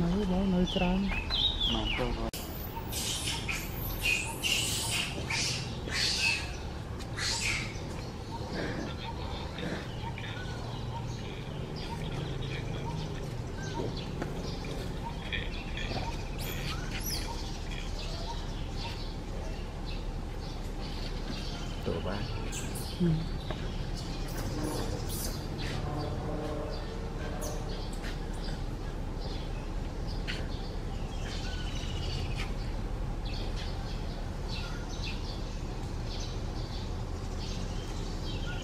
នៅបងនៅច្រើនមកចូលទៅបាន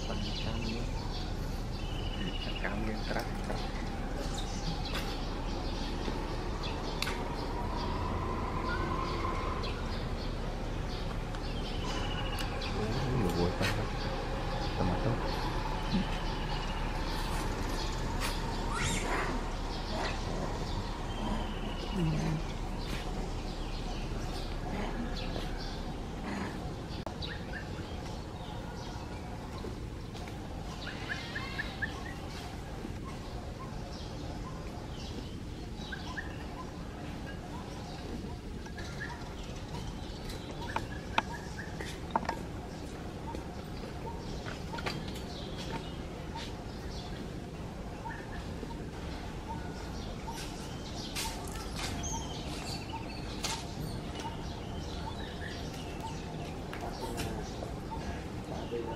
បានតាមនេះ កម្មយើ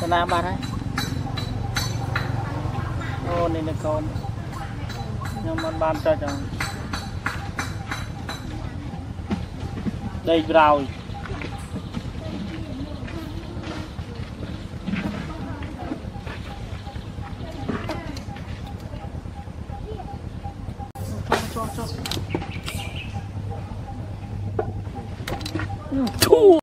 ទៅណាបាត់ហើយអូនេះនៅកូនខ្ញុំមិនបានចុចអត់ដីក្រោយចុះចុះចុះធូ